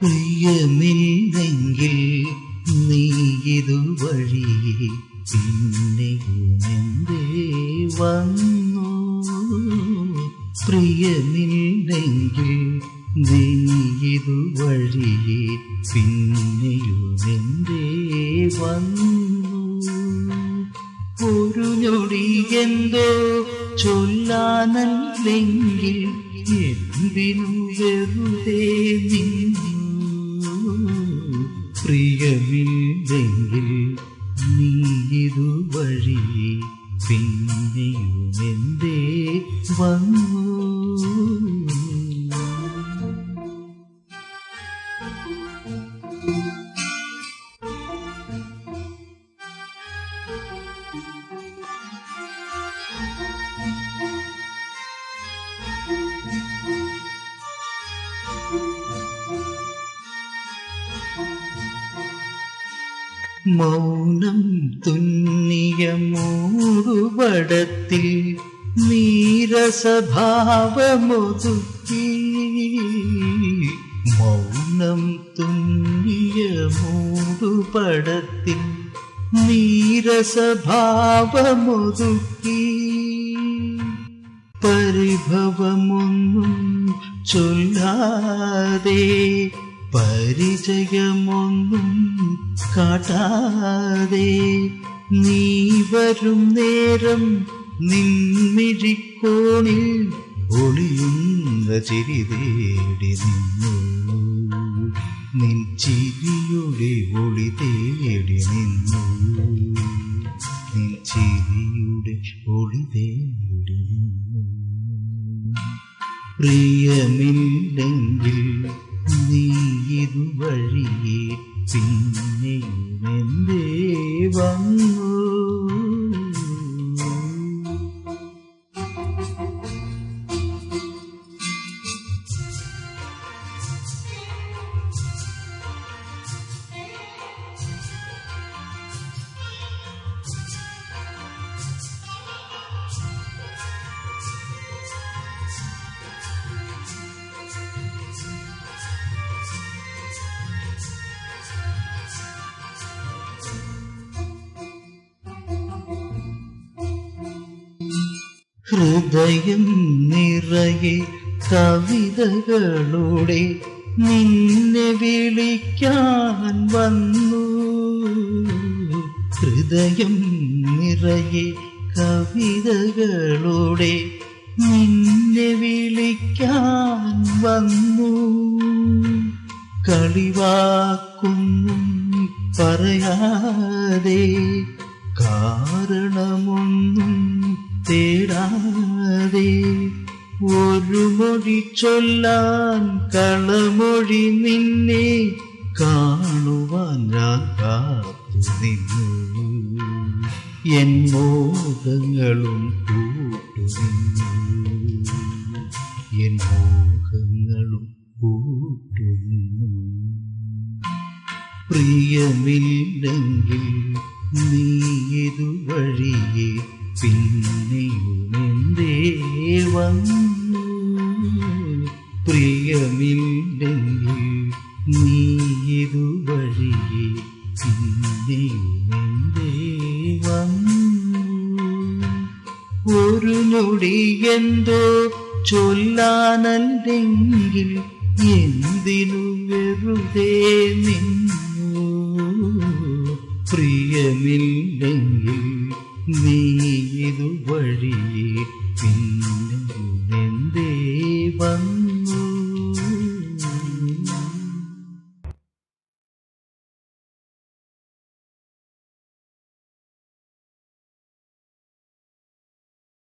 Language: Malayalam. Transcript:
പ്രിയമില്ലെങ്കിൽ നീ ഇതുവഴി പിന്നെയുമെന്തേ വന്നു? പ്രിയമില്ലെങ്കിൽ നീ ഇതുവഴി പിന്നെയുമെന്തേ വന്നു? ഒരു ഞൊടി എന്തോ ചൊല്ലാനല്ലെങ്കിൽ എന്തിനു വെറുതെ നിന്നു പ്രിയമില്ലെങ്കിൽ നീ ഇതുവഴി പിന്നെയുമെന്തേ വന്നു? മൗനം തുന്നിയ മൂടുപടത്തിൽ നീരസഭാവമൊതുക്കി. മൗനം തുന്നിയ മൂടുപടത്തിൽ നീരസഭാവമൊതുക്കി. പരിഭവമൊന്നും ചൊല്ലാതെ പരിചയമൊന്നും കാട്ടാതെ നീ വരും നേരം നിൻമിഴിക്കോണിൽ ഒളിയുന്ന ചിരി തേടി നിന്നു. നിൻ ചിരിയുടെ ഒളി തേടി നിന്നു. നിൻ ചിരിയുടെ ഒളി തേടി നിന്നു. പ്രിയമില്ലെങ്കിൽ ഇതുവഴിയെ പിന്നെയുമെന്തേ വന്നു. ഹൃദയം നിറയെ കവിതകളോടെ നിന്നെ വിളിക്കാൻ വന്നു. ഹൃദയം നിറയെ കവിതകളോടെ നിന്നെ വിളിക്കാൻ വന്നു. കളിവാക്കൊന്നും പറയാതെ കാരണമൊന്നും തേടാതെ ഒരു മൊഴി ചൊല്ലാൻ കളമൊഴി നിന്നെ കാണുവാൻ ഞാൻ കാത്തു നിന്നു എൻ മോഹങ്ങളും കൂട്ടുനിന്നു. എൻ മോഹങ്ങളും കൂട്ടുനിന്നു. പ്രിയമില്ലെങ്കിൽ നീ ഇതുവഴിയെ പിന്നെയുമെന്തേ നീ ഇതുവഴിയെ എന്തോ ചൊല്ലാനല്ലെങ്കിൽ എന്തിനു വെറുതെ നിന്നു പ്രിയമില്ലെങ്കിൽ നീ ഇതുവഴിയെ പിന്നെ